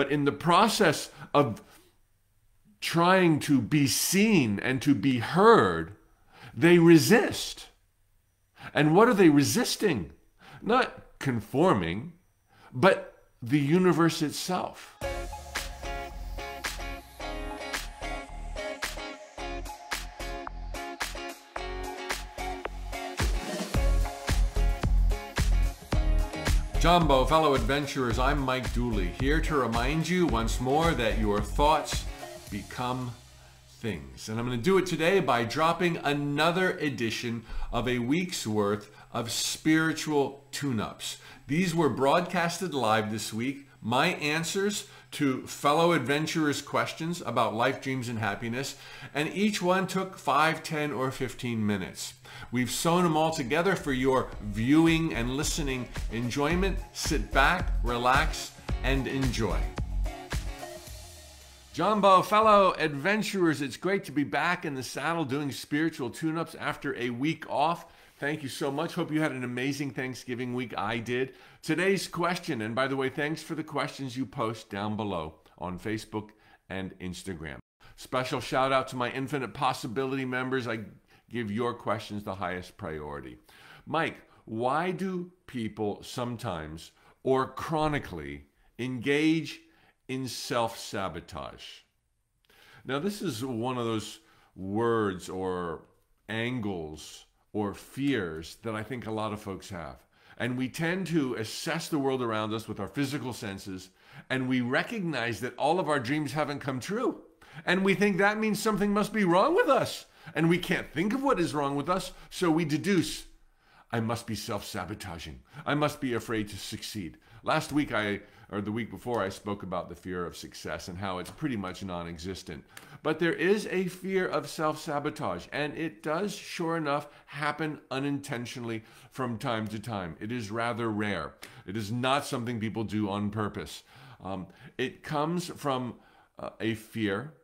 But in the process of trying to be seen and to be heard, they resist. And what are they resisting? Not conforming, but the universe itself. Jambo, fellow adventurers, I'm Mike Dooley, here to remind you once more that your thoughts become things. And I'm going to do it today by dropping another edition of a week's worth of spiritual tune ups. These were broadcasted live this week. My answers to fellow adventurers' questions about life, dreams, and happiness, and each one took 5, 10, or 15 minutes. We've sewn them all together for your viewing and listening enjoyment. Sit back, relax, and enjoy. Jambo, fellow adventurers, it's great to be back in the saddle doing spiritual tune ups after a week off. Thank you so much. Hope you had an amazing Thanksgiving week. I did. Today's question, and by the way, thanks for the questions you post down below on Facebook and Instagram. Special shout out to my Infinite Possibility members. I give your questions the highest priority. Mike, why do people sometimes or chronically engage in self sabotage? Now, this is one of those words or angles or fears that I think a lot of folks have. And we tend to assess the world around us with our physical senses, and we recognize that all of our dreams haven't come true. And we think that means something must be wrong with us and we can't think of what is wrong with us, so we deduce I must be self sabotaging. I must be afraid to succeed. Last week, I, or the week before, I spoke about the fear of success and how it's pretty much non existent. But there is a fear of self sabotage, and it does, sure enough, happen unintentionally from time to time. It is rather rare. It is not something people do on purpose. Um, it comes from uh, a fear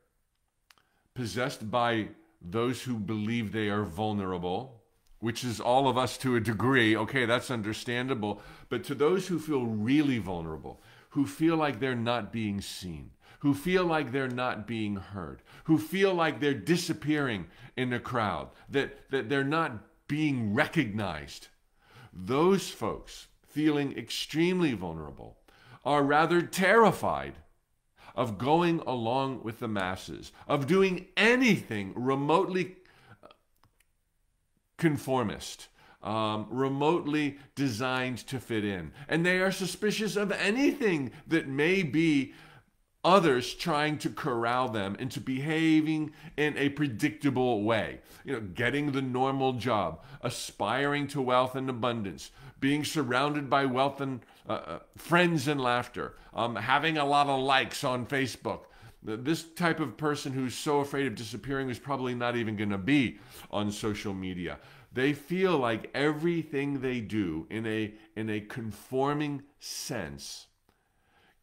possessed by those who believe they are vulnerable, which is all of us to a degree, okay, that's understandable. But to those who feel really vulnerable, who feel like they're not being seen, who feel like they're not being heard, who feel like they're disappearing in the crowd, that, that they're not being recognized, those folks feeling extremely vulnerable are rather terrified of going along with the masses, of doing anything remotely conformist, um, remotely designed to fit in. And they are suspicious of anything that may be others trying to corral them into behaving in a predictable way. You know, getting the normal job, aspiring to wealth and abundance, being surrounded by wealth and uh, uh, friends and laughter, um, having a lot of likes on Facebook. This type of person who's so afraid of disappearing is probably not even going to be on social media. They feel like everything they do in a in a conforming sense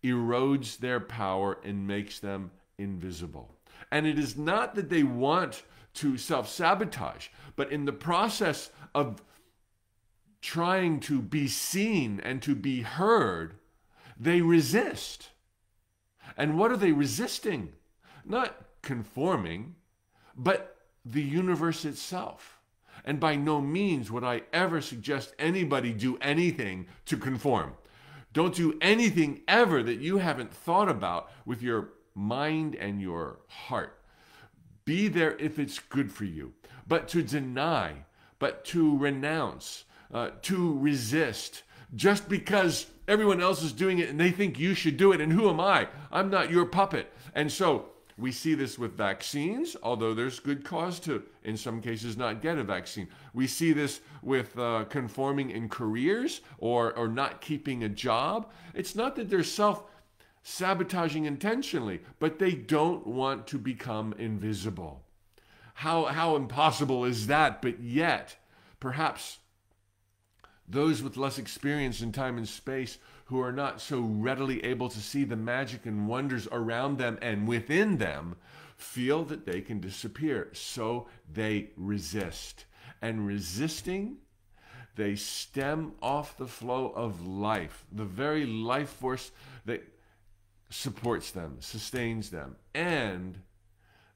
erodes their power and makes them invisible. And it is not that they want to self sabotage, but in the process of trying to be seen and to be heard, they resist. And what are they resisting? Not conforming, but the universe itself. And by no means would I ever suggest anybody do anything to conform. Don't do anything ever that you haven't thought about with your mind and your heart. Be there if it's good for you. But to deny, but to renounce, uh, to resist just because everyone else is doing it and they think you should do it. And who am I? I'm not your puppet. And so we see this with vaccines, although there's good cause to, in some cases, not get a vaccine. We see this with uh, conforming in careers or, or not keeping a job. It's not that they're self sabotaging intentionally, but they don't want to become invisible. How, how impossible is that? But yet, perhaps those with less experience in time and space who are not so readily able to see the magic and wonders around them and within them feel that they can disappear. So they resist. And resisting, they stem off the flow of life, the very life force that supports them, sustains them, and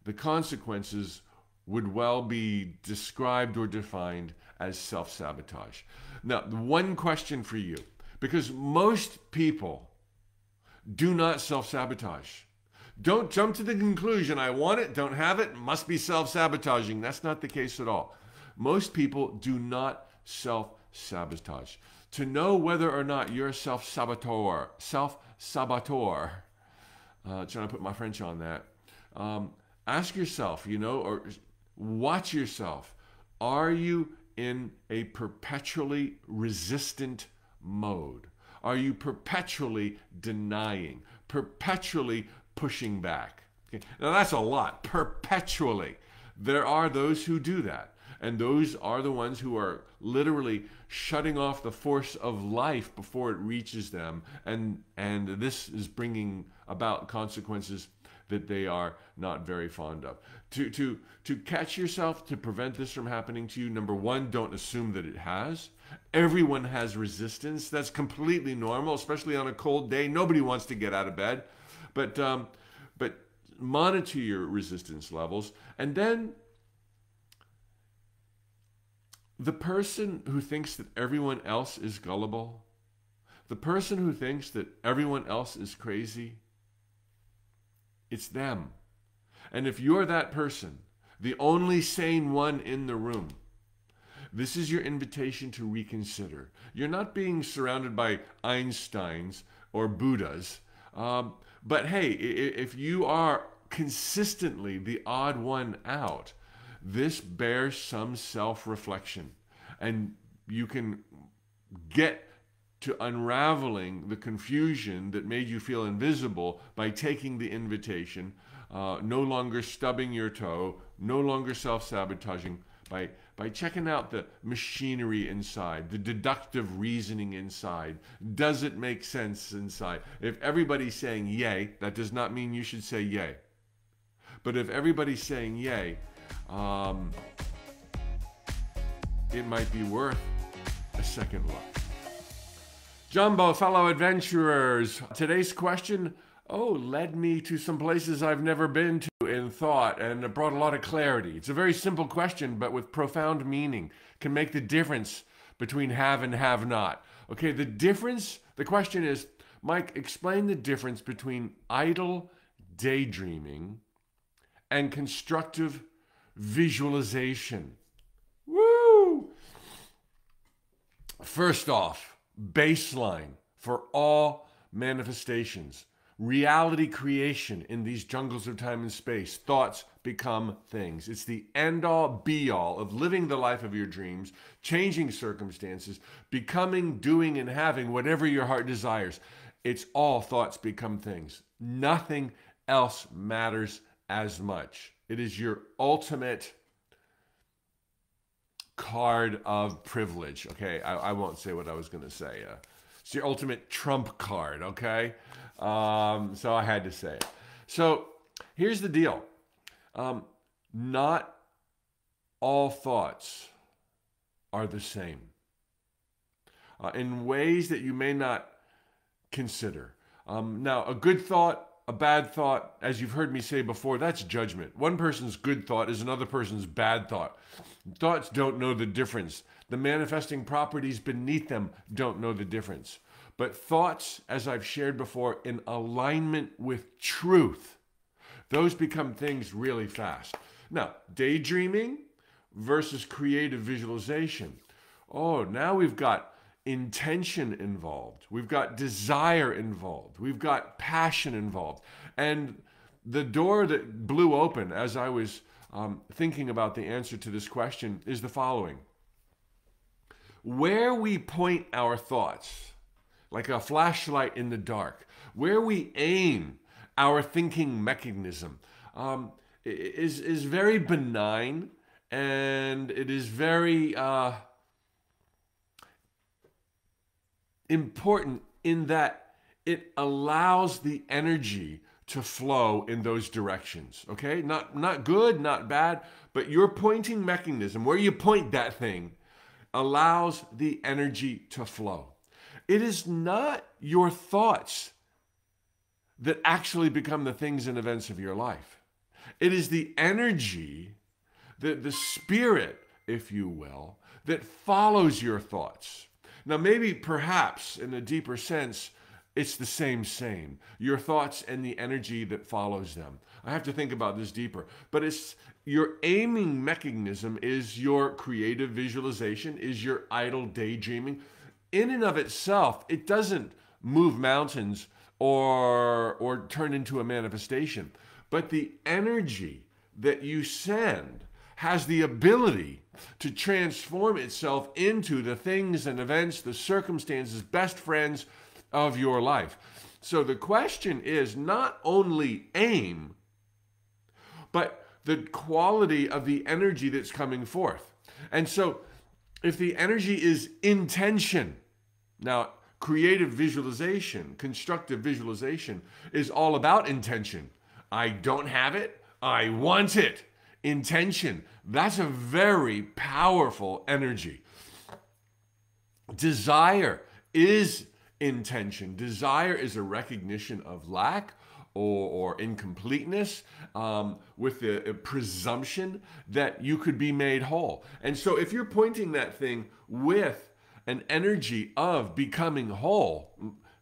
the consequences would well be described or defined as self sabotage. Now, one question for you because most people do not self sabotage. Don't jump to the conclusion, I want it, don't have it, must be self sabotaging. That's not the case at all. Most people do not self sabotage. To know whether or not you're self saboteur, self saboteur, uh, trying to put my French on that, um, ask yourself, you know, or watch yourself. Are you in a perpetually resistant mode? Are you perpetually denying, perpetually pushing back? Okay. Now that's a lot, perpetually. There are those who do that. And those are the ones who are literally shutting off the force of life before it reaches them. And, and this is bringing about consequences that they are not very fond of. To, to, to catch yourself, to prevent this from happening to you, number one, don't assume that it has. Everyone has resistance. That's completely normal, especially on a cold day. Nobody wants to get out of bed. But, um, but monitor your resistance levels. And then the person who thinks that everyone else is gullible, the person who thinks that everyone else is crazy, it's them. And if you're that person, the only sane one in the room, this is your invitation to reconsider. You're not being surrounded by Einsteins or Buddhas. Um, but hey, if you are consistently the odd one out, this bears some self reflection. And you can get to unraveling the confusion that made you feel invisible by taking the invitation, uh, no longer stubbing your toe, no longer self sabotaging, by, by checking out the machinery inside, the deductive reasoning inside. Does it make sense inside? If everybody's saying yay, that does not mean you should say yay. But if everybody's saying yay, um, it might be worth a second look. Jambo, fellow adventurers, today's question oh, led me to some places I've never been to in thought and it brought a lot of clarity. It's a very simple question, but with profound meaning, can make the difference between have and have not. Okay, the difference, the question is, Mike, explain the difference between idle daydreaming and constructive visualization. Woo! First off, baseline for all manifestations. Reality creation in these jungles of time and space. Thoughts become things. It's the end all be all of living the life of your dreams, changing circumstances, becoming, doing, and having whatever your heart desires. It's all thoughts become things. Nothing else matters as much. It is your ultimate card of privilege. Okay, I, I won't say what I was going to say. Uh, it's your ultimate trump card. Okay, um, so I had to say it. So here's the deal: um, not all thoughts are the same. Uh, in ways that you may not consider. Um, now, a good thought a bad thought, as you've heard me say before, that's judgment. One person's good thought is another person's bad thought. Thoughts don't know the difference. The manifesting properties beneath them don't know the difference. But thoughts, as I've shared before, in alignment with truth, those become things really fast. Now, daydreaming versus creative visualization. Oh, now we've got intention involved. We've got desire involved. We've got passion involved. And the door that blew open as I was um, thinking about the answer to this question is the following Where we point our thoughts, like a flashlight in the dark, where we aim our thinking mechanism, um, is, is very benign and it is very. Uh, important in that it allows the energy to flow in those directions. Okay? Not not good, not bad, but your pointing mechanism, where you point that thing, allows the energy to flow. It is not your thoughts that actually become the things and events of your life. It is the energy, the, the spirit, if you will, that follows your thoughts. Now, maybe perhaps in a deeper sense, it's the same, same. Your thoughts and the energy that follows them. I have to think about this deeper. But it's your aiming mechanism is your creative visualization, is your idle daydreaming. In and of itself, it doesn't move mountains or or turn into a manifestation. But the energy that you send has the ability to transform itself into the things and events, the circumstances, best friends of your life. So the question is not only aim, but the quality of the energy that's coming forth. And so if the energy is intention, now creative visualization, constructive visualization is all about intention. I don't have it, I want it. Intention. That's a very powerful energy. Desire is intention. Desire is a recognition of lack or, or incompleteness um, with the presumption that you could be made whole. And so if you're pointing that thing with an energy of becoming whole,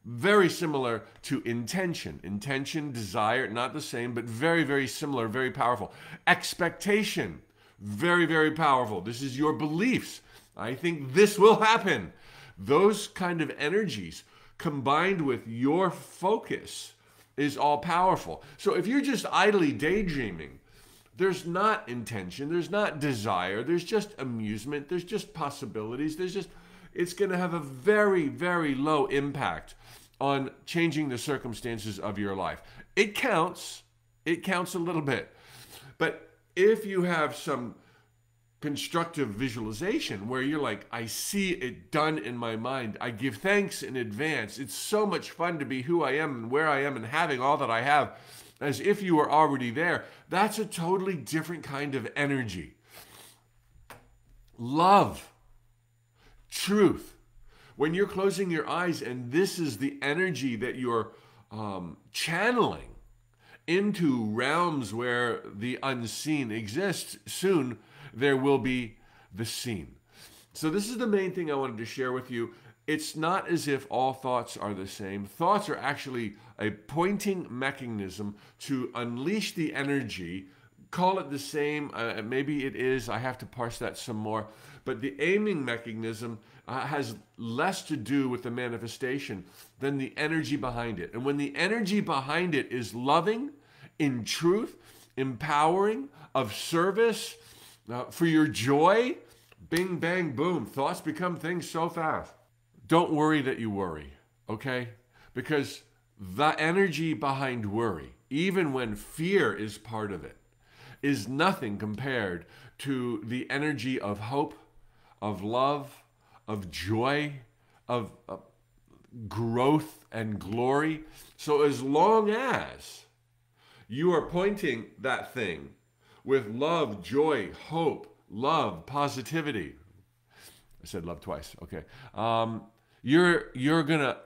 very similar to intention. Intention, desire, not the same, but very, very similar, very powerful. Expectation, very, very powerful. This is your beliefs. I think this will happen. Those kind of energies combined with your focus is all powerful. So if you're just idly daydreaming, there's not intention, there's not desire, there's just amusement, there's just possibilities, there's just it's going to have a very, very low impact on changing the circumstances of your life. It counts, it counts a little bit. But if you have some constructive visualization where you're like, I see it done in my mind, I give thanks in advance. It's so much fun to be who I am and where I am and having all that I have as if you were already there. That's a totally different kind of energy. Love truth. When you're closing your eyes and this is the energy that you're um, channeling into realms where the unseen exists, soon there will be the seen. So, this is the main thing I wanted to share with you. It's not as if all thoughts are the same. Thoughts are actually a pointing mechanism to unleash the energy. Call it the same. Uh, maybe it is. I have to parse that some more. But the aiming mechanism uh, has less to do with the manifestation than the energy behind it. And when the energy behind it is loving, in truth, empowering, of service, uh, for your joy, bing, bang, boom, thoughts become things so fast. Don't worry that you worry, okay? Because the energy behind worry, even when fear is part of it, is nothing compared to the energy of hope of love, of joy, of, of growth and glory. So as long as you are pointing that thing with love, joy, hope, love, positivity. I said love twice. Okay. Um, you're you're gonna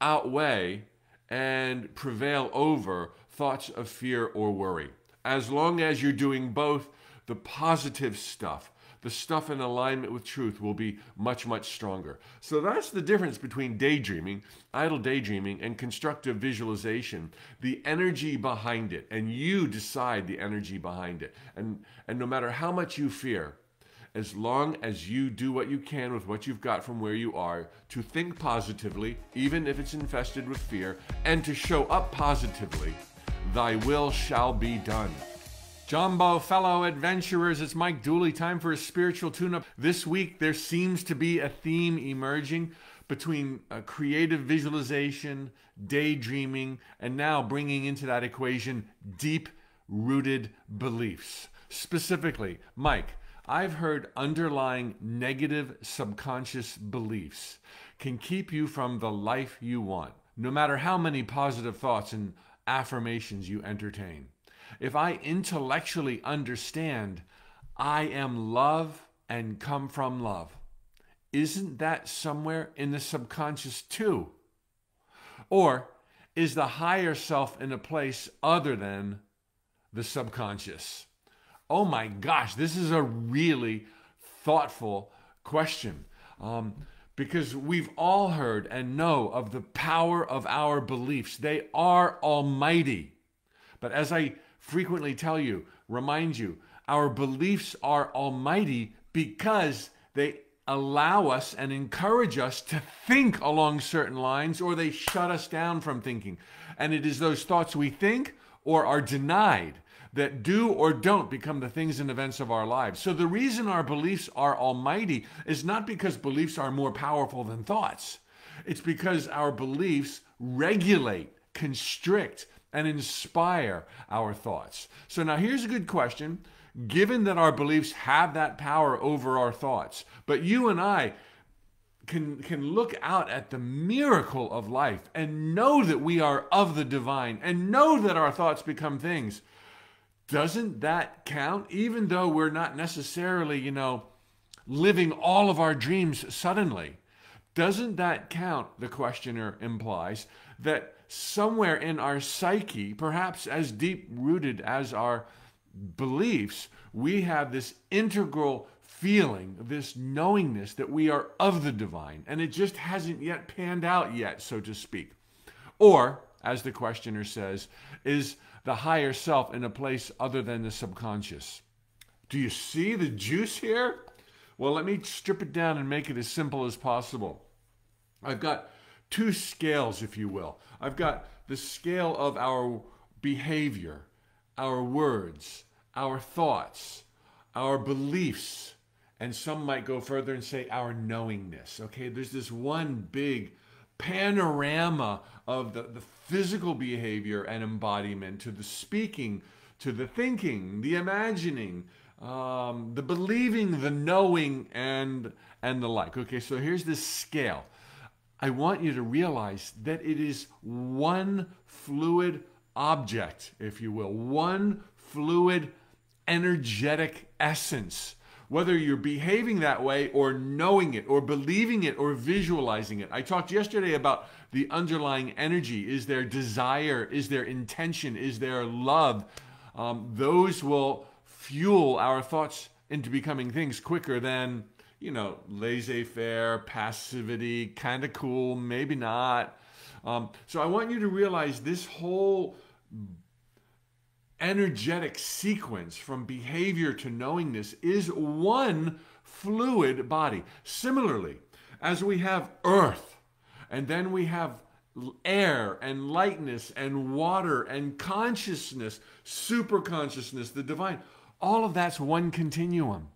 outweigh and prevail over thoughts of fear or worry. As long as you're doing both the positive stuff, the stuff in alignment with truth will be much, much stronger. So that's the difference between daydreaming, idle daydreaming, and constructive visualization. The energy behind it, and you decide the energy behind it. And, and no matter how much you fear, as long as you do what you can with what you've got from where you are, to think positively, even if it's infested with fear, and to show up positively, thy will shall be done. Jambo, fellow adventurers, it's Mike Dooley. Time for a spiritual tune up. This week, there seems to be a theme emerging between uh, creative visualization, daydreaming, and now bringing into that equation deep rooted beliefs. Specifically, Mike, I've heard underlying negative subconscious beliefs can keep you from the life you want, no matter how many positive thoughts and affirmations you entertain if I intellectually understand I am love and come from love, isn't that somewhere in the subconscious too? Or is the higher self in a place other than the subconscious? Oh my gosh, this is a really thoughtful question. Um, because we've all heard and know of the power of our beliefs. They are almighty. But as I frequently tell you, remind you, our beliefs are almighty because they allow us and encourage us to think along certain lines or they shut us down from thinking. And it is those thoughts we think or are denied that do or don't become the things and events of our lives. So the reason our beliefs are almighty is not because beliefs are more powerful than thoughts. It's because our beliefs regulate, constrict, and inspire our thoughts. So now here's a good question. Given that our beliefs have that power over our thoughts, but you and I can, can look out at the miracle of life and know that we are of the divine and know that our thoughts become things doesn't that count? Even though we're not necessarily, you know, living all of our dreams suddenly, doesn't that count, the questioner implies, that somewhere in our psyche, perhaps as deep rooted as our beliefs, we have this integral feeling, this knowingness that we are of the divine, and it just hasn't yet panned out yet, so to speak. Or, as the questioner says, is the higher self in a place other than the subconscious. Do you see the juice here? Well, let me strip it down and make it as simple as possible. I've got two scales, if you will. I've got the scale of our behavior, our words, our thoughts, our beliefs, and some might go further and say our knowingness. Okay, there's this one big panorama of the, the physical behavior and embodiment to the speaking, to the thinking, the imagining, um, the believing, the knowing, and and the like. Okay, so here's this scale. I want you to realize that it is one fluid object, if you will, one fluid energetic essence whether you're behaving that way or knowing it or believing it or visualizing it. I talked yesterday about the underlying energy. Is there desire? Is there intention? Is there love? Um, those will fuel our thoughts into becoming things quicker than, you know, laissez faire, passivity, kind of cool, maybe not. Um, so I want you to realize this whole energetic sequence from behavior to knowingness is one fluid body. Similarly, as we have earth, and then we have air and lightness and water and consciousness, super consciousness, the divine, all of that's one continuum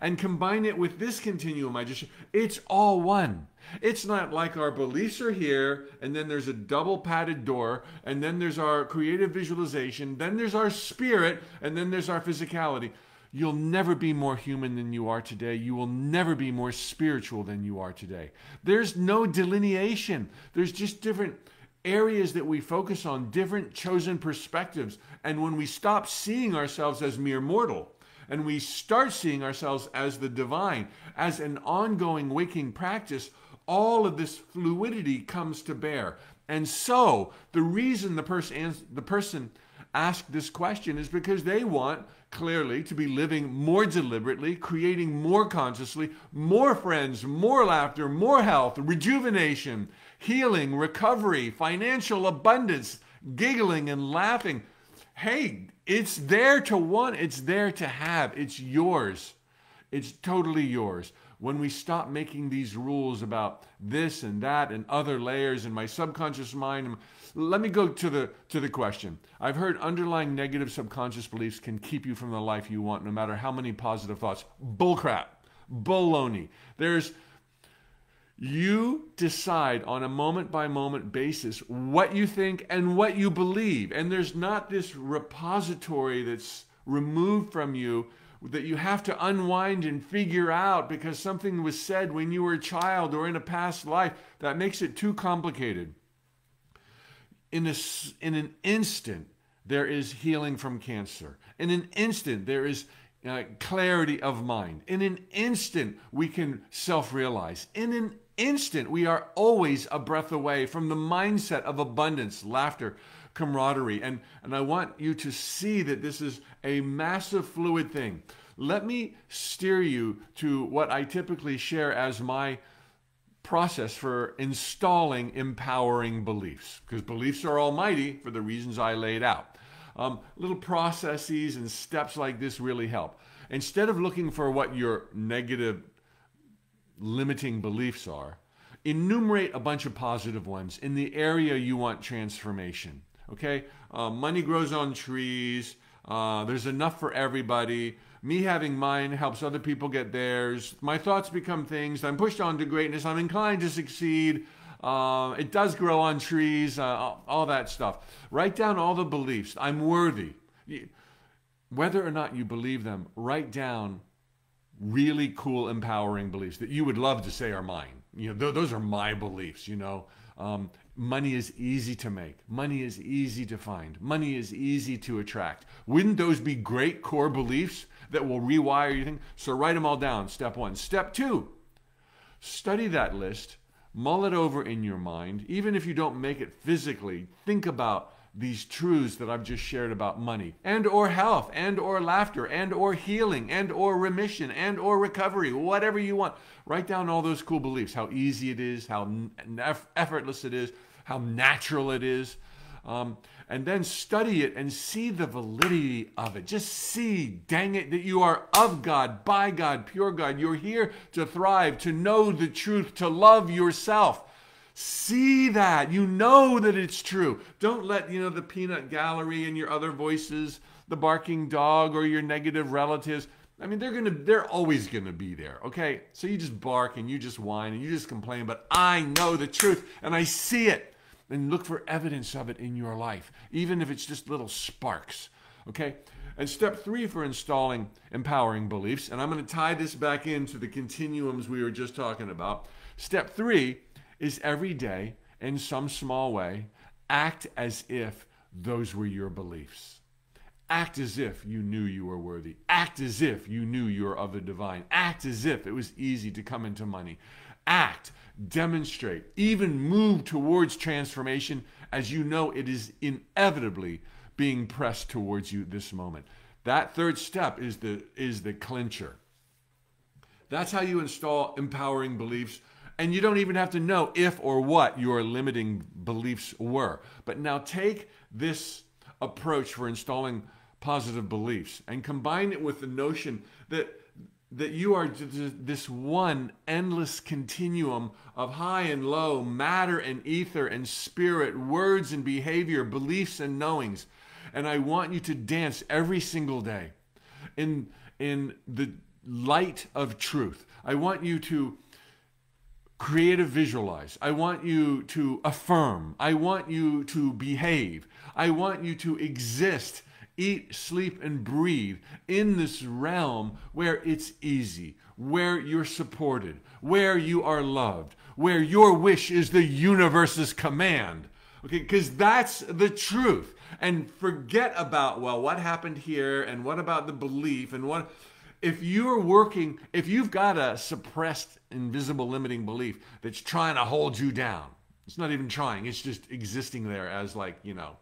and combine it with this continuum I just it's all one. It's not like our beliefs are here and then there's a double padded door and then there's our creative visualization, then there's our spirit and then there's our physicality. You'll never be more human than you are today. You will never be more spiritual than you are today. There's no delineation. There's just different areas that we focus on, different chosen perspectives. And when we stop seeing ourselves as mere mortal, and we start seeing ourselves as the divine, as an ongoing waking practice, all of this fluidity comes to bear. And so, the reason the person the person asked this question is because they want clearly to be living more deliberately, creating more consciously, more friends, more laughter, more health, rejuvenation, healing, recovery, financial abundance, giggling and laughing. Hey, it's there to want, it's there to have, it's yours. It's totally yours. When we stop making these rules about this and that and other layers in my subconscious mind, let me go to the to the question. I've heard underlying negative subconscious beliefs can keep you from the life you want, no matter how many positive thoughts. Bullcrap, baloney. There's you decide on a moment by moment basis what you think and what you believe. And there's not this repository that's removed from you that you have to unwind and figure out because something was said when you were a child or in a past life that makes it too complicated. In, a, in an instant, there is healing from cancer. In an instant, there is uh, clarity of mind. In an instant, we can self realize. In an instant, we are always a breath away from the mindset of abundance, laughter, camaraderie. And, and I want you to see that this is a massive fluid thing. Let me steer you to what I typically share as my process for installing empowering beliefs, because beliefs are almighty for the reasons I laid out. Um, little processes and steps like this really help. Instead of looking for what your negative limiting beliefs are, enumerate a bunch of positive ones in the area you want transformation. Okay? Uh, money grows on trees. Uh, there's enough for everybody. Me having mine helps other people get theirs. My thoughts become things. I'm pushed on to greatness. I'm inclined to succeed. Uh, it does grow on trees, uh, all that stuff. Write down all the beliefs. I'm worthy. Whether or not you believe them, write down really cool, empowering beliefs that you would love to say are mine. You know, th- those are my beliefs. You know, um, money is easy to make. Money is easy to find. Money is easy to attract. Wouldn't those be great core beliefs that will rewire thing? So write them all down. Step one. Step two. Study that list. Mull it over in your mind. Even if you don't make it physically, think about these truths that I've just shared about money and or health and or laughter and or healing and or remission and or recovery, whatever you want. Write down all those cool beliefs, how easy it is, how effortless it is, how natural it is. Um, and then study it and see the validity of it. Just see, dang it, that you are of God, by God, pure God. You're here to thrive, to know the truth, to love yourself. See that. You know that it's true. Don't let, you know, the peanut gallery and your other voices, the barking dog or your negative relatives, I mean, they're gonna, they're always gonna be there, okay? So you just bark and you just whine and you just complain, but I know the truth and I see it. And look for evidence of it in your life, even if it's just little sparks, okay? And step three for installing empowering beliefs, and I'm gonna tie this back into the continuums we were just talking about. Step three is every day, in some small way, act as if those were your beliefs. Act as if you knew you were worthy. Act as if you knew you were of the divine. Act as if it was easy to come into money. Act, demonstrate, even move towards transformation as you know it is inevitably being pressed towards you this moment. That third step is the, is the clincher. That's how you install empowering beliefs and you don't even have to know if or what your limiting beliefs were. But now take this approach for installing positive beliefs and combine it with the notion that that you are this one endless continuum of high and low, matter and ether and spirit, words and behavior, beliefs and knowings. And I want you to dance every single day in, in the light of truth. I want you to creative visualize. I want you to affirm. I want you to behave. I want you to exist, eat, sleep, and breathe in this realm where it's easy, where you're supported, where you are loved, where your wish is the universe's command. Okay, because that's the truth. And forget about, well, what happened here and what about the belief and what if you're working, if you've got a suppressed, invisible, limiting belief that's trying to hold you down, it's not even trying, it's just existing there as like, you know,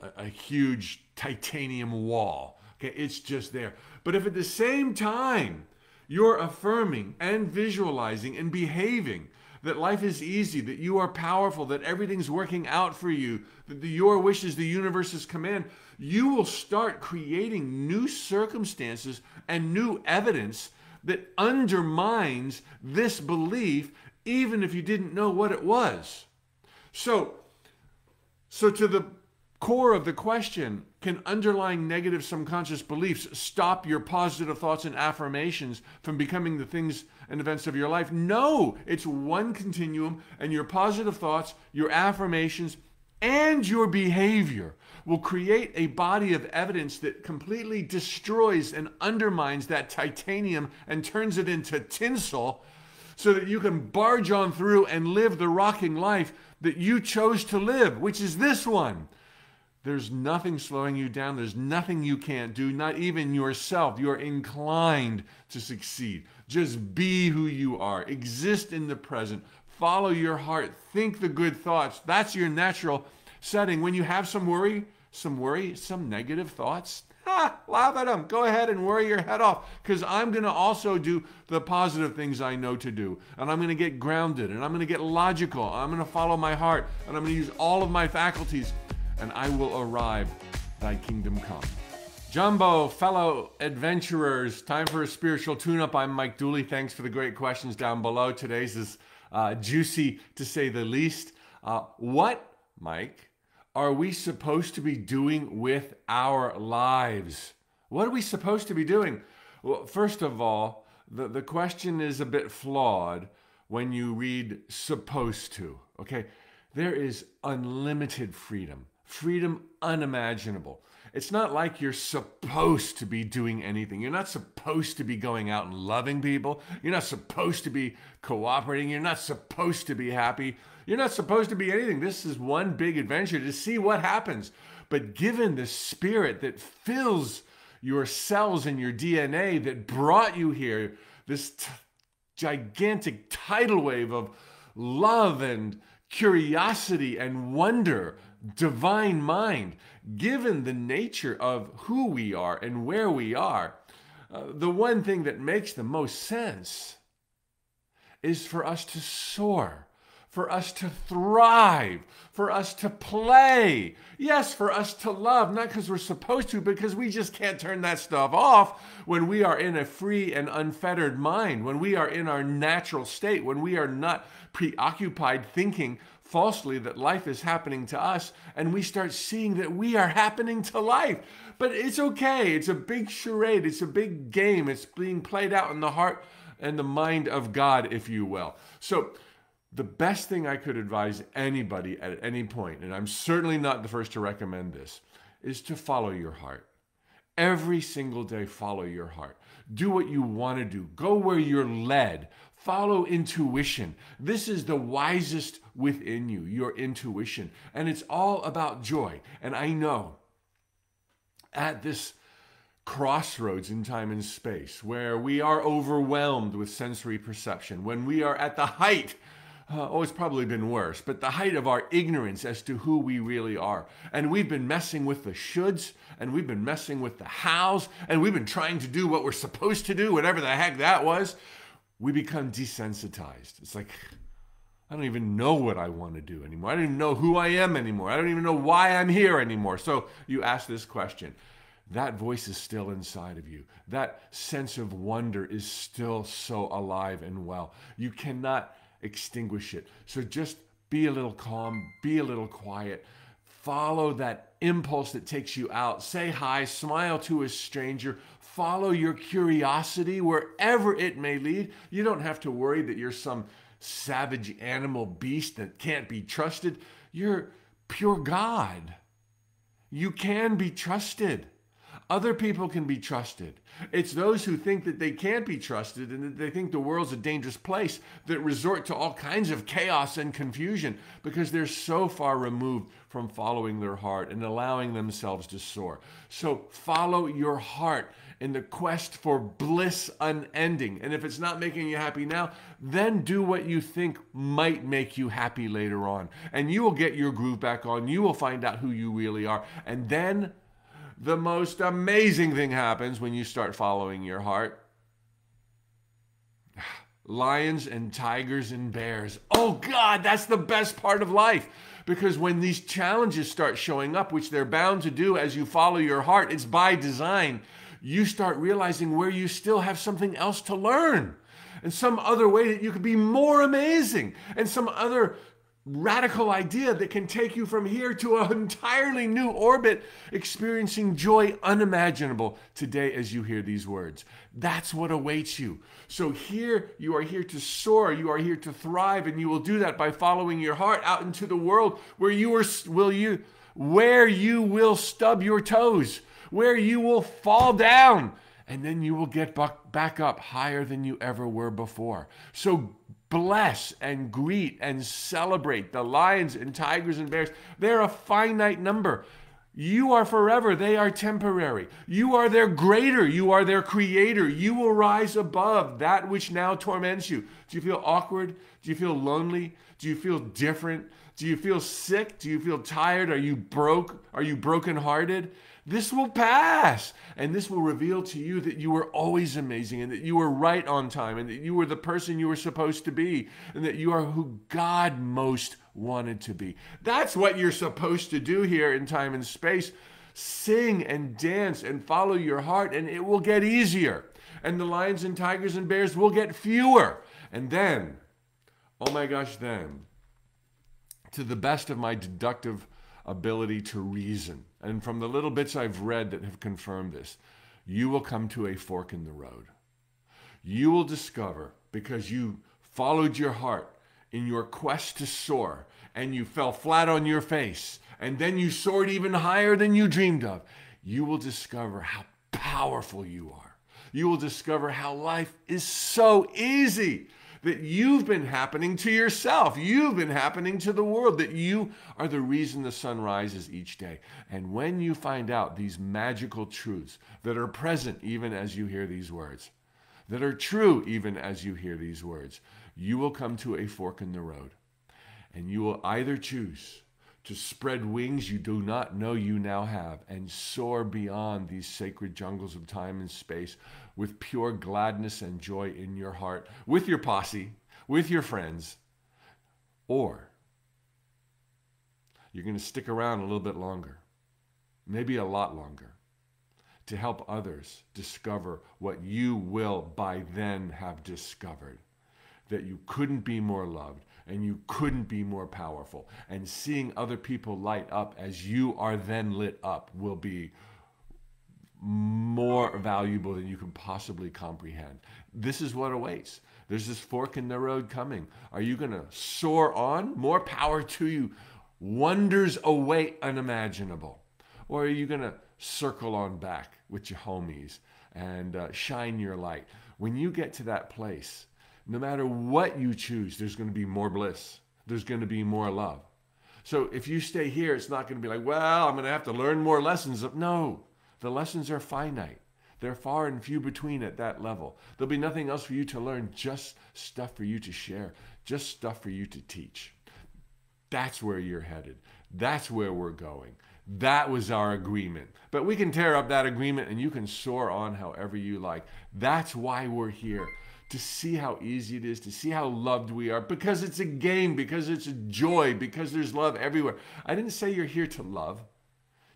a, a huge titanium wall. Okay, it's just there. But if at the same time you're affirming and visualizing and behaving that life is easy, that you are powerful, that everything's working out for you, that the, your wish is the universe's command, you will start creating new circumstances and new evidence that undermines this belief, even if you didn't know what it was. So, so to the core of the question, can underlying negative subconscious beliefs stop your positive thoughts and affirmations from becoming the things and events of your life? No, it's one continuum, and your positive thoughts, your affirmations, and your behavior will create a body of evidence that completely destroys and undermines that titanium and turns it into tinsel so that you can barge on through and live the rocking life that you chose to live, which is this one There's nothing slowing you down. There's nothing you can't do, not even yourself. You're inclined to succeed. Just be who you are, exist in the present, follow your heart, think the good thoughts. That's your natural setting. When you have some worry, some worry, some negative thoughts, ha, laugh at them. Go ahead and worry your head off because I'm going to also do the positive things I know to do. And I'm going to get grounded and I'm going to get logical. I'm going to follow my heart and I'm going to use all of my faculties and I will arrive. Thy kingdom come. Jambo, fellow adventurers, time for a spiritual tune up. I'm Mike Dooley. Thanks for the great questions down below. Today's is uh, juicy to say the least. Uh, what, Mike, are we supposed to be doing with our lives? What are we supposed to be doing? Well, first of all, the, the question is a bit flawed when you read supposed to. Okay? There is unlimited freedom freedom unimaginable. It's not like you're supposed to be doing anything. You're not supposed to be going out and loving people. You're not supposed to be cooperating. You're not supposed to be happy. You're not supposed to be anything. This is one big adventure to see what happens. But given the spirit that fills your cells and your DNA that brought you here, this gigantic tidal wave of love and curiosity and wonder divine mind, given the nature of who we are and where we are, uh, the one thing that makes the most sense is for us to soar, for us to thrive, for us to play. Yes, for us to love, not because we're supposed to, because we just can't turn that stuff off when we are in a free and unfettered mind, when we are in our natural state, when we are not preoccupied thinking falsely that life is happening to us and we start seeing that we are happening to life. But it's okay. It's a big charade. It's a big game. It's being played out in the heart and the mind of God, if you will. So, the best thing I could advise anybody at any point, and I'm certainly not the first to recommend this, is to follow your heart. Every single day, follow your heart. Do what you want to do. Go where you're led. Follow intuition. This is the wisest within you, your intuition. And it's all about joy. And I know at this crossroads in time and space where we are overwhelmed with sensory perception, when we are at the height uh, oh, it's probably been worse, but the height of our ignorance as to who we really are. And we've been messing with the shoulds, and we've been messing with the hows, and we've been trying to do what we're supposed to do, whatever the heck that was. We become desensitized. It's like, I don't even know what I want to do anymore. I don't even know who I am anymore. I don't even know why I'm here anymore. So you ask this question. That voice is still inside of you. That sense of wonder is still so alive and well. You cannot extinguish it. So just be a little calm, be a little quiet. Follow that impulse that takes you out. Say hi, smile to a stranger. Follow your curiosity wherever it may lead. You don't have to worry that you're some savage animal beast that can't be trusted. You're pure God. You can be trusted. Other people can be trusted. It's those who think that they can't be trusted and that they think the world's a dangerous place that resort to all kinds of chaos and confusion because they're so far removed from following their heart and allowing themselves to soar. So follow your heart in the quest for bliss unending. And if it's not making you happy now, then do what you think might make you happy later on. And you will get your groove back on. You will find out who you really are. And then the most amazing thing happens when you start following your heart. Lions and tigers and bears. Oh God, that's the best part of life. Because when these challenges start showing up, which they're bound to do as you follow your heart, it's by design, you start realizing where you still have something else to learn and some other way that you could be more amazing and some other radical idea that can take you from here to an entirely new orbit, experiencing joy unimaginable today as you hear these words. That's what awaits you. So here you are here to soar, you are here to thrive, and you will do that by following your heart out into the world where you are will you where you will stub your toes, where you will fall down and then you will get back up higher than you ever were before. So bless and greet and celebrate the lions and tigers and bears. They're a finite number. You are forever. They are temporary. You are their greater. You are their creator. You will rise above that which now torments you. Do you feel awkward? Do you feel lonely? Do you feel different? Do you feel sick? Do you feel tired? Are you broke? Are you brokenhearted? This will pass. And this will reveal to you that you were always amazing and that you were right on time and that you were the person you were supposed to be and that you are who God most wanted to be. That's what you're supposed to do here in time and space. Sing and dance and follow your heart, and it will get easier. And the lions and tigers and bears will get fewer. And then, oh my gosh, then, to the best of my deductive ability to reason, and from the little bits I've read that have confirmed this, you will come to a fork in the road. You will discover, because you followed your heart in your quest to soar, and you fell flat on your face, and then you soared even higher than you dreamed of, you will discover how powerful you are. You will discover how life is so easy that you've been happening to yourself. You've been happening to the world, that you are the reason the sun rises each day. And when you find out these magical truths that are present even as you hear these words, that are true even as you hear these words, you will come to a fork in the road. And you will either choose to spread wings you do not know you now have and soar beyond these sacred jungles of time and space with pure gladness and joy in your heart, with your posse, with your friends, or you're going to stick around a little bit longer, maybe a lot longer, to help others discover what you will by then have discovered that you couldn't be more loved and you couldn't be more powerful. And seeing other people light up as you are then lit up will be more valuable than you can possibly comprehend. This is what awaits. There's this fork in the road coming. Are you going to soar on? More power to you. Wonders await unimaginable. Or are you going to circle on back with your homies and uh, shine your light? When you get to that place, no matter what you choose, there's going to be more bliss. There's going to be more love. So if you stay here, it's not going to be like, well, I'm going to have to learn more lessons. No, the lessons are finite. They're far and few between at that level. There'll be nothing else for you to learn, just stuff for you to share, just stuff for you to teach. That's where you're headed. That's where we're going. That was our agreement. But we can tear up that agreement and you can soar on however you like. That's why we're here to see how easy it is, to see how loved we are, because it's a game, because it's a joy, because there's love everywhere. I didn't say you're here to love.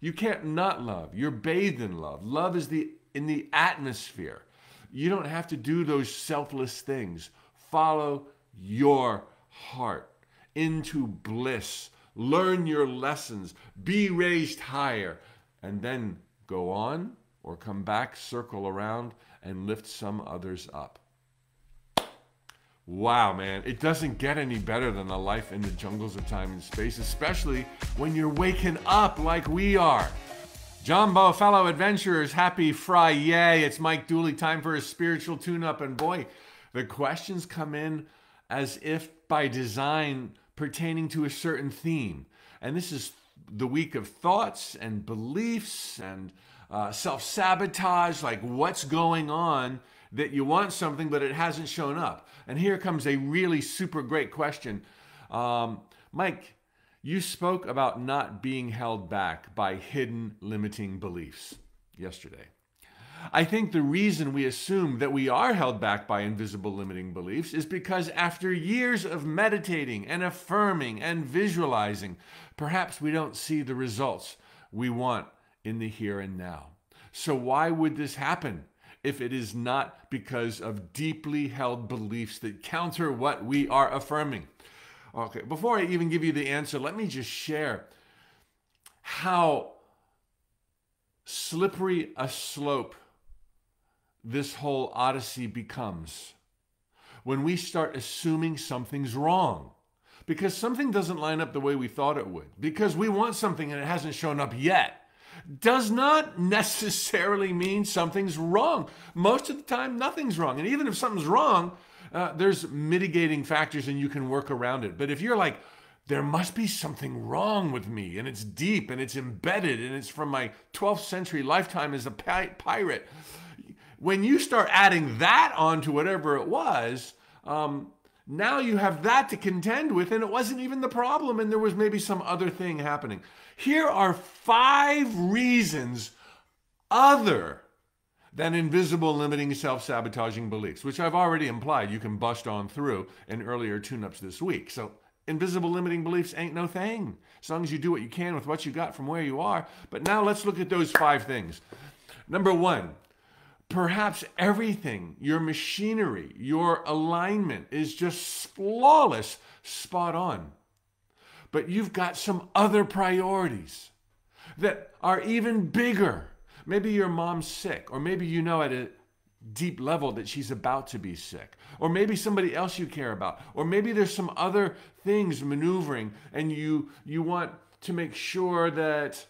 You can't not love. You're bathed in love. Love is the in the atmosphere. You don't have to do those selfless things. Follow your heart into bliss. Learn your lessons. Be raised higher. And then go on or come back, circle around, and lift some others up. Wow, man, it doesn't get any better than a life in the jungles of time and space, especially when you're waking up like we are. Jambo, fellow adventurers, happy Friday. It's Mike Dooley, time for a spiritual tune up. And boy, the questions come in as if by design pertaining to a certain theme. And this is the week of thoughts and beliefs and uh, self sabotage, like what's going on that you want something, but it hasn't shown up. And here comes a really super great question. Um, Mike, you spoke about not being held back by hidden limiting beliefs yesterday. I think the reason we assume that we are held back by invisible limiting beliefs is because after years of meditating and affirming and visualizing, perhaps we don't see the results we want in the here and now. So, why would this happen? If it is not because of deeply held beliefs that counter what we are affirming. Okay, before I even give you the answer, let me just share how slippery a slope this whole odyssey becomes when we start assuming something's wrong. Because something doesn't line up the way we thought it would. Because we want something and it hasn't shown up yet does not necessarily mean something's wrong. Most of the time, nothing's wrong. And even if something's wrong, uh, there's mitigating factors and you can work around it. But if you're like, there must be something wrong with me, and it's deep and it's embedded and it's from my 12th century lifetime as a pi- pirate. When you start adding that onto whatever it was, um, now you have that to contend with, and it wasn't even the problem, and there was maybe some other thing happening. Here are five reasons other than invisible, limiting, self sabotaging beliefs, which I've already implied you can bust on through in earlier tune ups this week. So, invisible, limiting beliefs ain't no thing, as long as you do what you can with what you got from where you are. But now let's look at those five things. Number one, perhaps everything, your machinery, your alignment is just flawless, spot on. But you've got some other priorities that are even bigger. Maybe your mom's sick, or maybe you know at a deep level that she's about to be sick, or maybe somebody else you care about, or maybe there's some other things maneuvering, and you you want to make sure that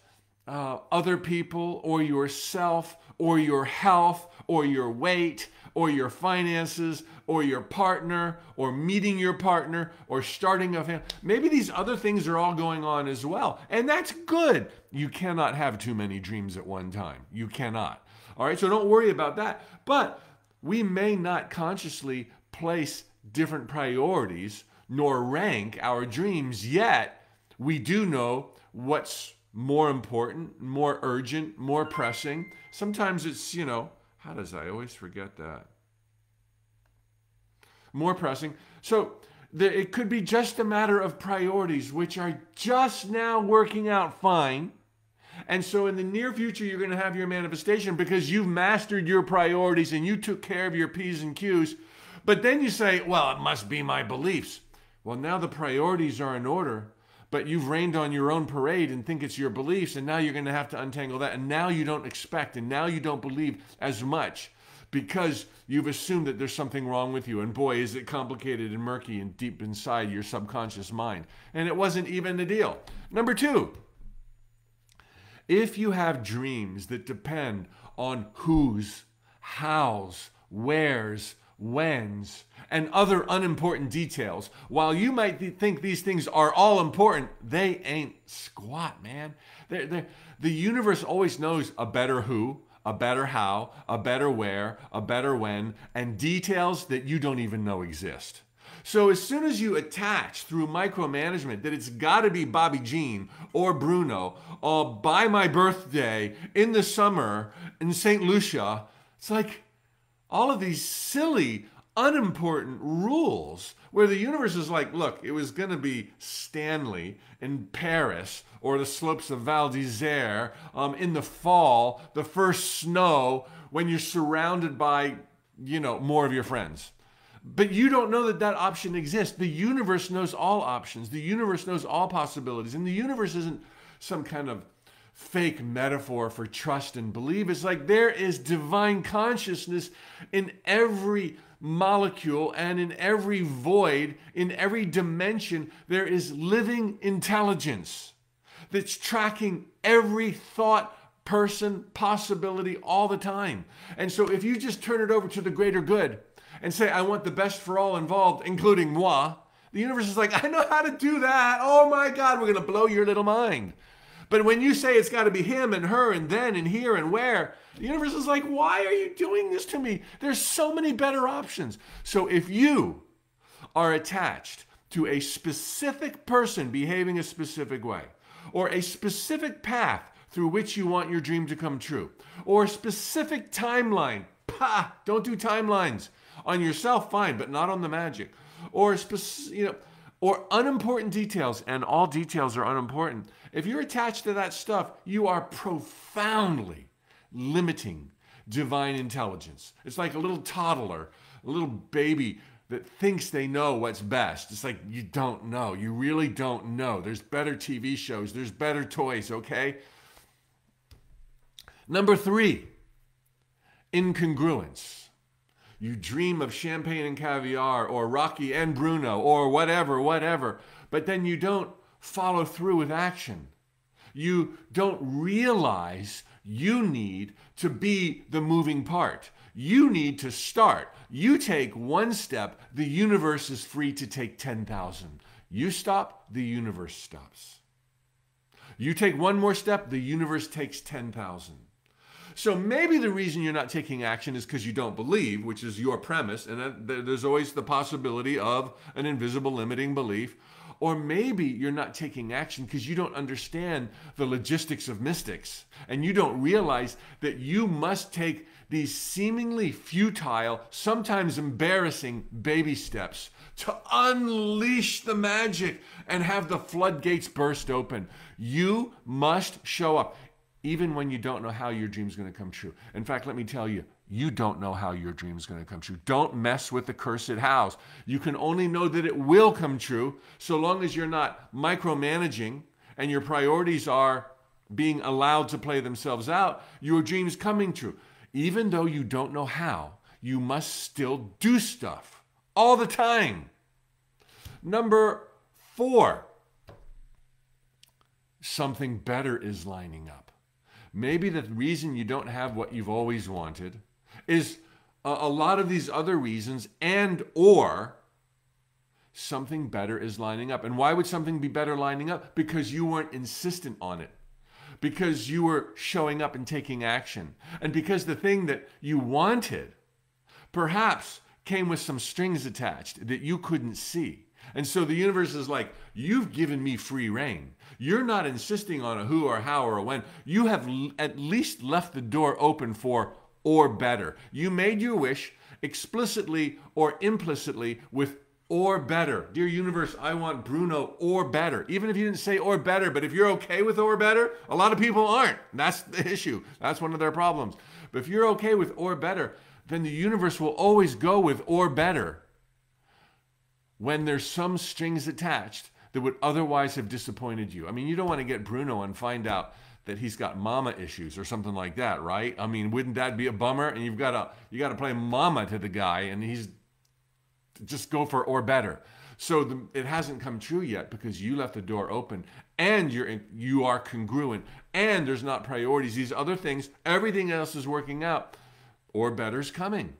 uh, other people, or yourself, or your health, or your weight, or your finances or your partner or meeting your partner or starting a family. Maybe these other things are all going on as well. And that's good. You cannot have too many dreams at one time. You cannot. All right, so don't worry about that. But we may not consciously place different priorities nor rank our dreams, yet we do know what's more important, more urgent, more pressing. Sometimes it's, you know, how does I always forget that? More pressing. So the, it could be just a matter of priorities, which are just now working out fine. And so in the near future, you're going to have your manifestation because you've mastered your priorities and you took care of your P's and Q's. But then you say, well, it must be my beliefs. Well, now the priorities are in order but you've rained on your own parade and think it's your beliefs, and now you're going to have to untangle that. And now you don't expect, and now you don't believe as much because you've assumed that there's something wrong with you. And boy, is it complicated and murky and deep inside your subconscious mind. And it wasn't even the deal. Number two, if you have dreams that depend on whose, how's, where's, when's, and other unimportant details. While you might think these things are all important, they ain't squat, man. They're, they're, the universe always knows a better who, a better how, a better where, a better when, and details that you don't even know exist. So as soon as you attach through micromanagement that it's got to be Bobby Jean or Bruno or by my birthday in the summer in St. Lucia, it's like all of these silly unimportant rules where the universe is like, look, it was going to be Stanley in Paris or the slopes of Val d'Isere um, in the fall, the first snow, when you're surrounded by, you know, more of your friends. But you don't know that that option exists. The universe knows all options. The universe knows all possibilities. And the universe isn't some kind of fake metaphor for trust and believe. It's like there is divine consciousness in every molecule and in every void, in every dimension, there is living intelligence that's tracking every thought, person, possibility all the time. And so if you just turn it over to the greater good and say, I want the best for all involved, including moi, the universe is like, I know how to do that. Oh my God, we're going to blow your little mind. But when you say it's got to be him and her and then and here and where, the universe is like, why are you doing this to me? There's so many better options. So if you are attached to a specific person behaving a specific way, or a specific path through which you want your dream to come true, or a specific timeline, pa, don't do timelines. On yourself, fine, but not on the magic. Or specific, you know, or unimportant details, and all details are unimportant. If you're attached to that stuff, you are profoundly limiting divine intelligence. It's like a little toddler, a little baby that thinks they know what's best. It's like you don't know. You really don't know. There's better TV shows, there's better toys, okay? Number three, incongruence. You dream of champagne and caviar or Rocky and Bruno or whatever, whatever, but then you don't follow through with action. You don't realize you need to be the moving part. You need to start. You take one step, the universe is free to take 10,000. You stop, the universe stops. You take one more step, the universe takes 10,000. So maybe the reason you're not taking action is because you don't believe, which is your premise, and there's always the possibility of an invisible limiting belief. Or maybe you're not taking action because you don't understand the logistics of mystics and you don't realize that you must take these seemingly futile, sometimes embarrassing baby steps to unleash the magic and have the floodgates burst open. You must show up, even when you don't know how your dream is going to come true. In fact, let me tell you, you don't know how your dream is going to come true. Don't mess with the cursed hows. You can only know that it will come true so long as you're not micromanaging and your priorities are being allowed to play themselves out, your dream's coming true. Even though you don't know how, you must still do stuff all the time. Number four, something better is lining up. Maybe the reason you don't have what you've always wanted is a, a lot of these other reasons and or something better is lining up. And why would something be better lining up? Because you weren't insistent on it. Because you were showing up and taking action. And because the thing that you wanted perhaps came with some strings attached that you couldn't see. And so the universe is like, You've given me free reign. You're not insisting on a who or how or when. You have l- at least left the door open for or better. You made your wish explicitly or implicitly with or better. Dear universe, I want Bruno or better. Even if you didn't say or better, but if you're okay with or better, a lot of people aren't. That's the issue. That's one of their problems. But if you're okay with or better, then the universe will always go with or better when there's some strings attached that would otherwise have disappointed you. I mean, you don't want to get Bruno and find out that he's got mama issues or something like that, right? I mean, wouldn't that be a bummer? And you've got to you got to play mama to the guy, and he's just go for or better. So the, it hasn't come true yet because you left the door open, and you're in, you are congruent, and there's not priorities. These other things, everything else is working out, or better's coming.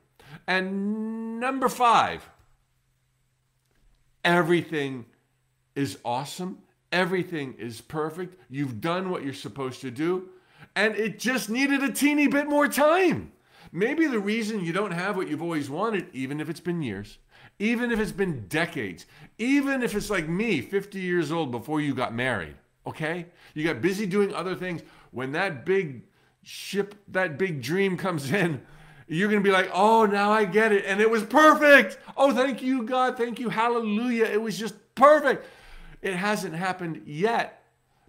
And number five, everything is awesome Everything is perfect. You've done what you're supposed to do. And it just needed a teeny bit more time. Maybe the reason you don't have what you've always wanted, even if it's been years, even if it's been decades, even if it's like me, 50 years old before you got married, okay? You got busy doing other things. When that big ship, that big dream comes in, you're going to be like, oh, now I get it. And it was perfect. Oh, thank you, God. Thank you. Hallelujah. It was just perfect. It hasn't happened yet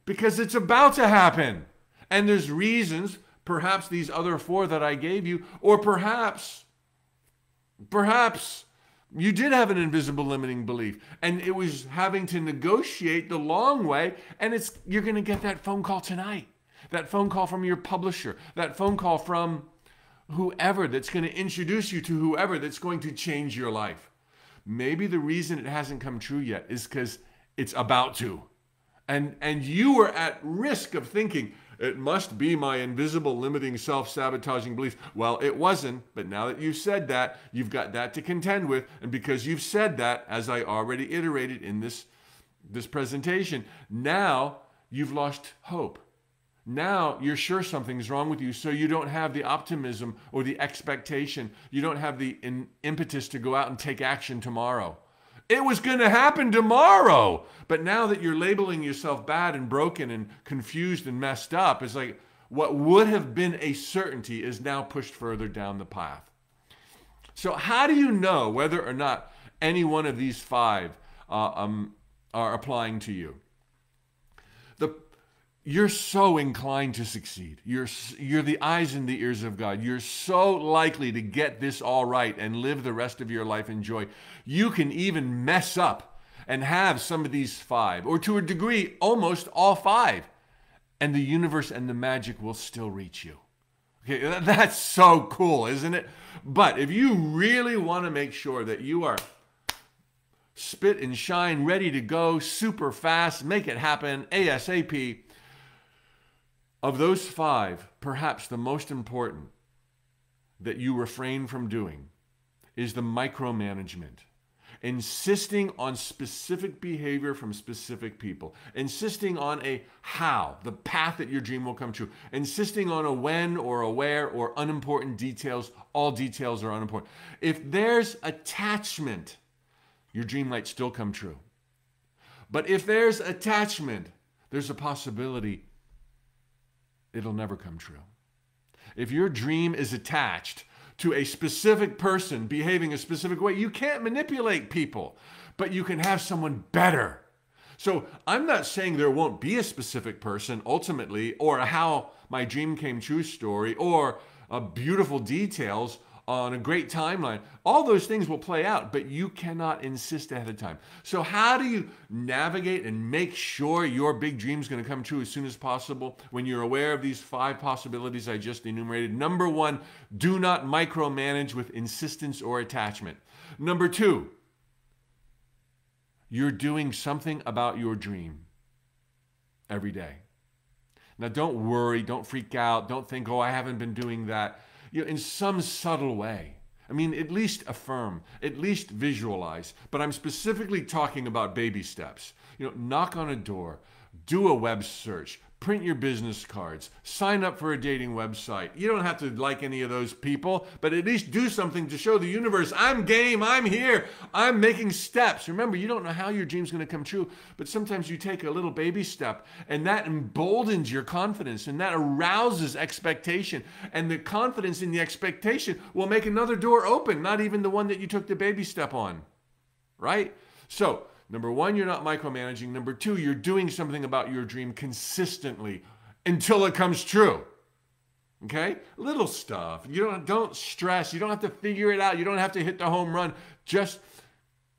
because it's about to happen. And there's reasons, perhaps these other four that I gave you, or perhaps, perhaps you did have an invisible limiting belief and it was having to negotiate the long way. And it's you're going to get that phone call tonight, that phone call from your publisher, that phone call from whoever that's going to introduce you to whoever that's going to change your life. Maybe the reason it hasn't come true yet is because it's about to. And, and you were at risk of thinking, it must be my invisible, limiting, self sabotaging beliefs. Well, it wasn't, but now that you've said that, you've got that to contend with. And because you've said that, as I already iterated in this, this presentation, now you've lost hope. Now you're sure something's wrong with you, so you don't have the optimism or the expectation. You don't have the in, impetus to go out and take action tomorrow. It was going to happen tomorrow. But now that you're labeling yourself bad and broken and confused and messed up, it's like what would have been a certainty is now pushed further down the path. So, how do you know whether or not any one of these five uh, um, are applying to you? You're so inclined to succeed. You're, you're the eyes and the ears of God. You're so likely to get this all right and live the rest of your life in joy. You can even mess up and have some of these five, or to a degree, almost all five, and the universe and the magic will still reach you. Okay, that's so cool, isn't it? But if you really want to make sure that you are spit and shine, ready to go, super fast, make it happen ASAP of those five, perhaps the most important that you refrain from doing is the micromanagement. insisting on specific behavior from specific people, insisting on a how, the path that your dream will come true, insisting on a when or a where or unimportant details. All details are unimportant. If there's attachment, your dream might still come true. But if there's attachment, there's a possibility it'll never come true. If your dream is attached to a specific person behaving a specific way, you can't manipulate people, but you can have someone better. So I'm not saying there won't be a specific person ultimately, or how my dream came true story, or a beautiful details on a great timeline. All those things will play out, but you cannot insist ahead of time. So, how do you navigate and make sure your big dream is going to come true as soon as possible when you're aware of these five possibilities I just enumerated? Number one, do not micromanage with insistence or attachment. Number two, you're doing something about your dream every day. Now, don't worry, don't freak out, don't think, oh, I haven't been doing that you know, in some subtle way. I mean, at least affirm, at least visualize. But I'm specifically talking about baby steps. You know, knock on a door, do a web search, print your business cards, sign up for a dating website. You don't have to like any of those people, but at least do something to show the universe I'm game, I'm here, I'm making steps. Remember, you don't know how your dream's going to come true, but sometimes you take a little baby step and that emboldens your confidence and that arouses expectation. And the confidence in the expectation will make another door open, not even the one that you took the baby step on. Right? So, Number one, you're not micromanaging. Number two, you're doing something about your dream consistently until it comes true. Okay? Little stuff. You don't don't stress. You don't have to figure it out. You don't have to hit the home run. Just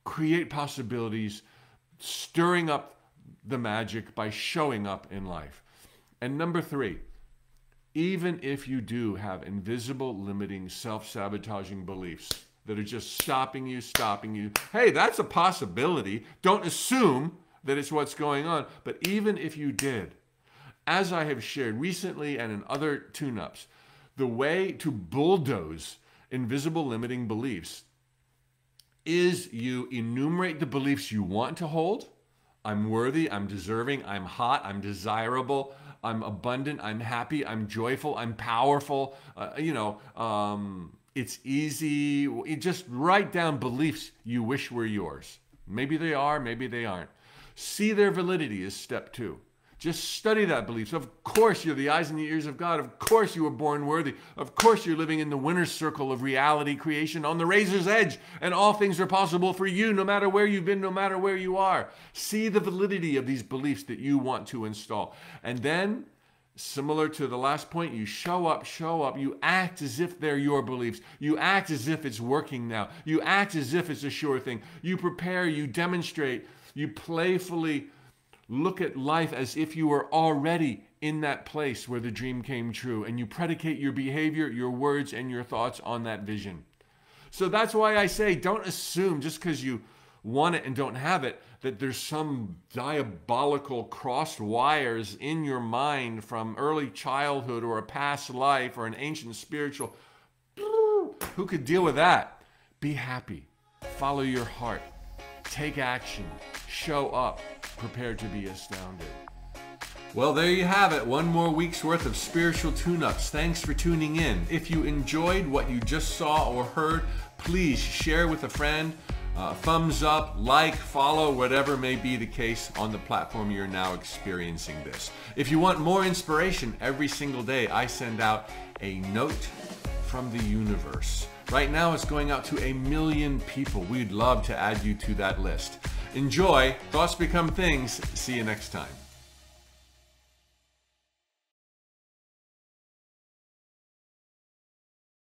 create possibilities, stirring up the magic by showing up in life. And number 3, even if you do have invisible limiting self-sabotaging beliefs, that are just stopping you, stopping you. Hey, that's a possibility. Don't assume that it's what's going on. But even if you did, as I have shared recently and in other tune ups, the way to bulldoze invisible limiting beliefs is you enumerate the beliefs you want to hold. I'm worthy, I'm deserving, I'm hot, I'm desirable, I'm abundant, I'm happy, I'm joyful, I'm powerful. Uh, you know, um, it's easy. Just write down beliefs you wish were yours. Maybe they are, maybe they aren't. See their validity is step two. Just study that belief. So of course, you're the eyes and the ears of God. Of course, you were born worthy. Of course, you're living in the winner's circle of reality creation on the razor's edge, and all things are possible for you, no matter where you've been, no matter where you are. See the validity of these beliefs that you want to install. And then Similar to the last point, you show up, show up. You act as if they're your beliefs. You act as if it's working now. You act as if it's a sure thing. You prepare, you demonstrate, you playfully look at life as if you were already in that place where the dream came true. And you predicate your behavior, your words, and your thoughts on that vision. So that's why I say don't assume just because you want it and don't have it, that there's some diabolical crossed wires in your mind from early childhood or a past life or an ancient spiritual. Who could deal with that? Be happy. Follow your heart. Take action. Show up. Prepare to be astounded. Well, there you have it. One more week's worth of spiritual tune ups. Thanks for tuning in. If you enjoyed what you just saw or heard, please share with a friend uh, thumbs up, like, follow, whatever may be the case on the platform you're now experiencing this. If you want more inspiration every single day, I send out a note from the universe. Right now, it's going out to a million people. We'd love to add you to that list. Enjoy. Thoughts become things. See you next time.